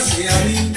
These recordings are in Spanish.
See you.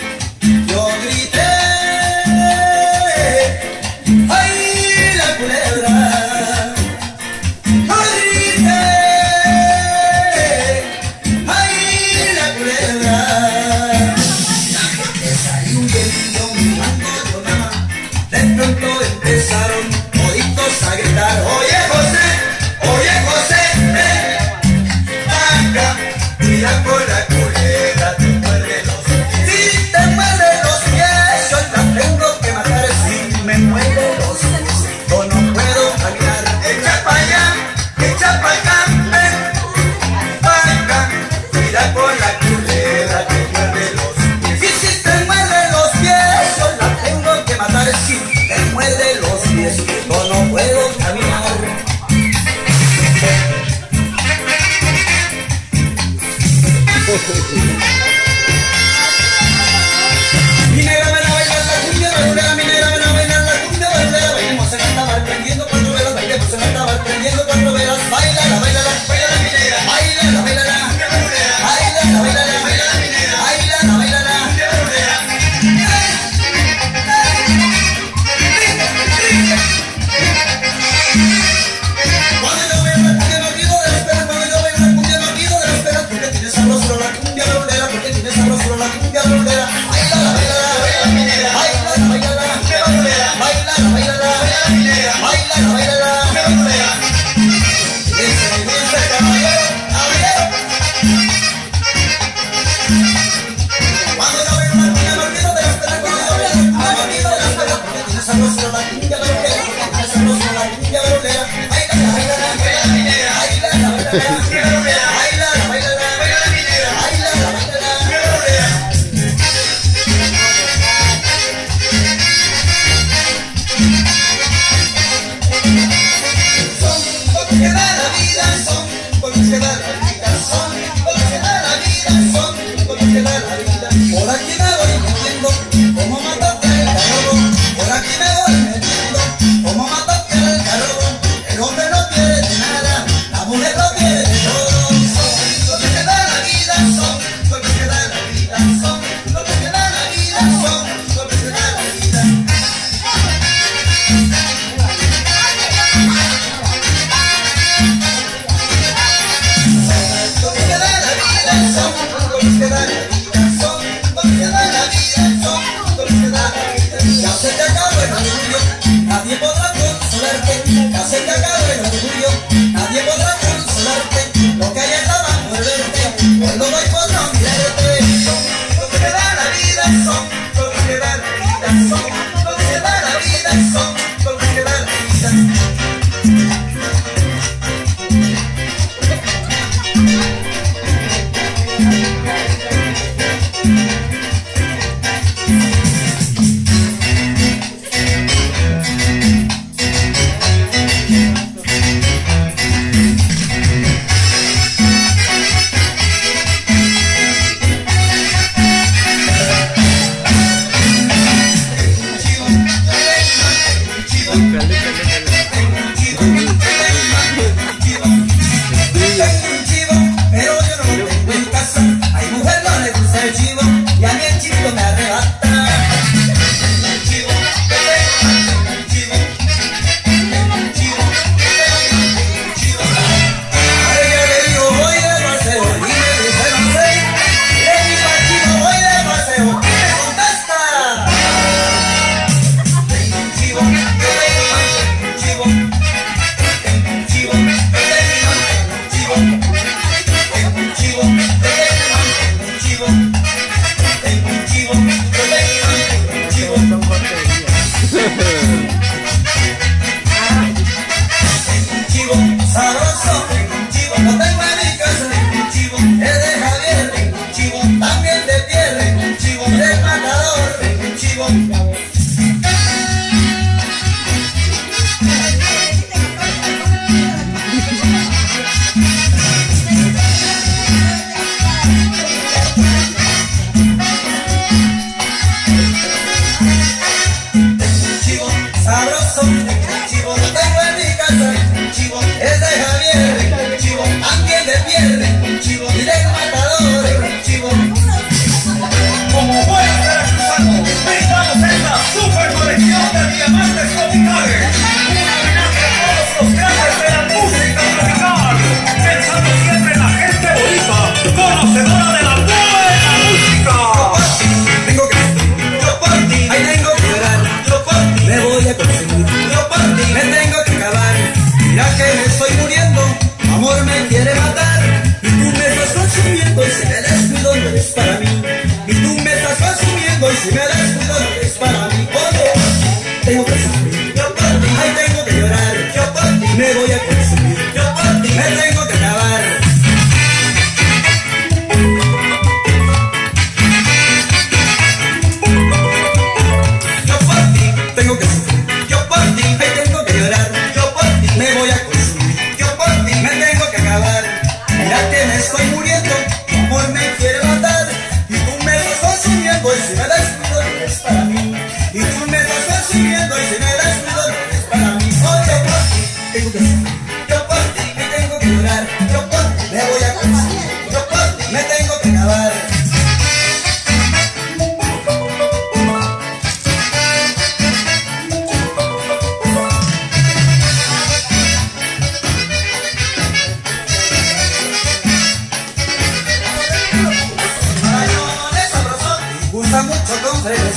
gusta mucho entonces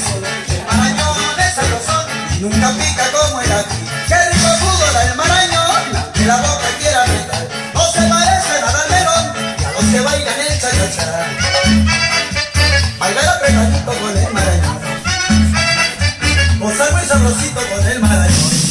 Marañones sabrosón Nunca pica como el aquí Qué rico pudo el marañón Que la boca quiera meter No se parece nada al melón Ya no se baila en el chachachá Bailar apretadito con el marañón. Gozar muy sabrosito con el marañón.